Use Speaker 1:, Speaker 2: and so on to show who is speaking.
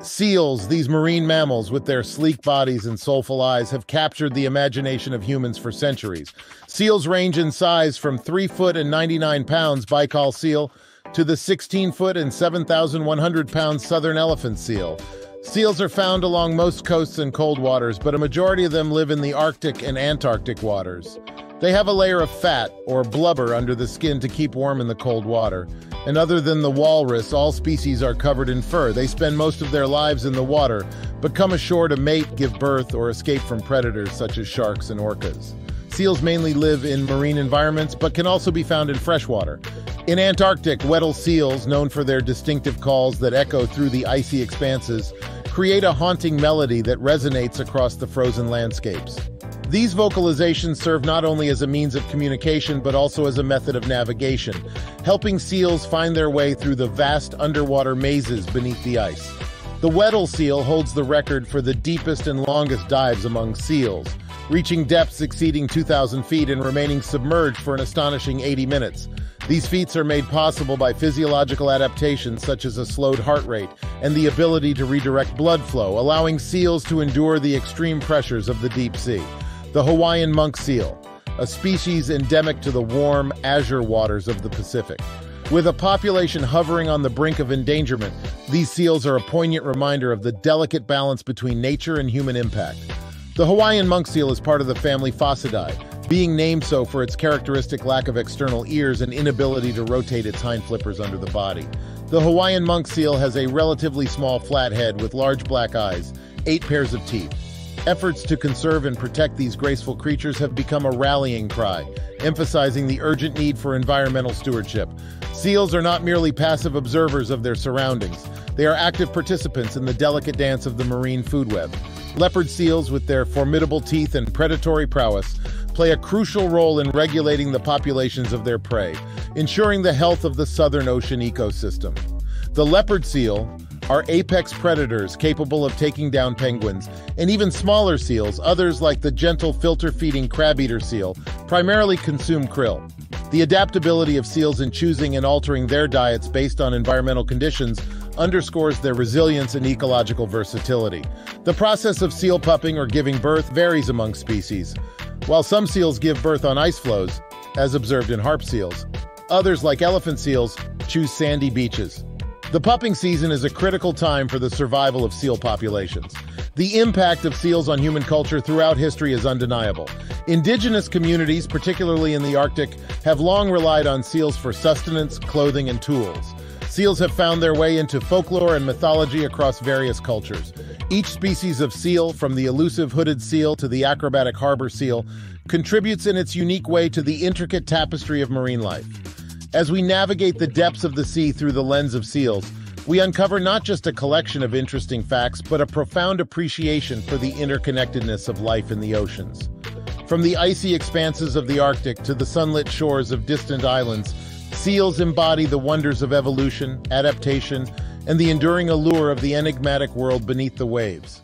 Speaker 1: Seals, these marine mammals with their sleek bodies and soulful eyes, have captured the imagination of humans for centuries. Seals range in size from 3 foot and 99 pounds Baikal seal to the 16 foot and 7,100 pound southern elephant seal. Seals are found along most coasts and cold waters, but a majority of them live in the Arctic and Antarctic waters. They have a layer of fat, or blubber, under the skin to keep warm in the cold water. And other than the walrus, all species are covered in fur. They spend most of their lives in the water, but come ashore to mate, give birth, or escape from predators such as sharks and orcas. Seals mainly live in marine environments, but can also be found in freshwater. In Antarctic, Weddell seals, known for their distinctive calls that echo through the icy expanses, create a haunting melody that resonates across the frozen landscapes. These vocalizations serve not only as a means of communication but also as a method of navigation, helping seals find their way through the vast underwater mazes beneath the ice. The Weddell seal holds the record for the deepest and longest dives among seals, reaching depths exceeding 2,000 feet and remaining submerged for an astonishing 80 minutes. These feats are made possible by physiological adaptations such as a slowed heart rate and the ability to redirect blood flow, allowing seals to endure the extreme pressures of the deep sea. The Hawaiian monk seal, a species endemic to the warm, azure waters of the Pacific. With a population hovering on the brink of endangerment, these seals are a poignant reminder of the delicate balance between nature and human impact. The Hawaiian monk seal is part of the family Phocidae, being named so for its characteristic lack of external ears and inability to rotate its hind flippers under the body. The Hawaiian monk seal has a relatively small flat head with large black eyes, eight pairs of teeth, Efforts to conserve and protect these graceful creatures have become a rallying cry, emphasizing the urgent need for environmental stewardship. Seals are not merely passive observers of their surroundings. They are active participants in the delicate dance of the marine food web. Leopard seals, with their formidable teeth and predatory prowess, play a crucial role in regulating the populations of their prey, ensuring the health of the Southern Ocean ecosystem. The leopard seal, are apex predators capable of taking down penguins, and even smaller seals, others like the gentle filter-feeding crab-eater seal, primarily consume krill. The adaptability of seals in choosing and altering their diets based on environmental conditions underscores their resilience and ecological versatility. The process of seal pupping or giving birth varies among species. While some seals give birth on ice floes, as observed in harp seals, others, like elephant seals, choose sandy beaches. The pupping season is a critical time for the survival of seal populations. The impact of seals on human culture throughout history is undeniable. Indigenous communities, particularly in the Arctic, have long relied on seals for sustenance, clothing, and tools. Seals have found their way into folklore and mythology across various cultures. Each species of seal, from the elusive hooded seal to the acrobatic harbor seal, contributes in its unique way to the intricate tapestry of marine life. As we navigate the depths of the sea through the lens of seals, we uncover not just a collection of interesting facts, but a profound appreciation for the interconnectedness of life in the oceans. From the icy expanses of the Arctic to the sunlit shores of distant islands, seals embody the wonders of evolution, adaptation, and the enduring allure of the enigmatic world beneath the waves.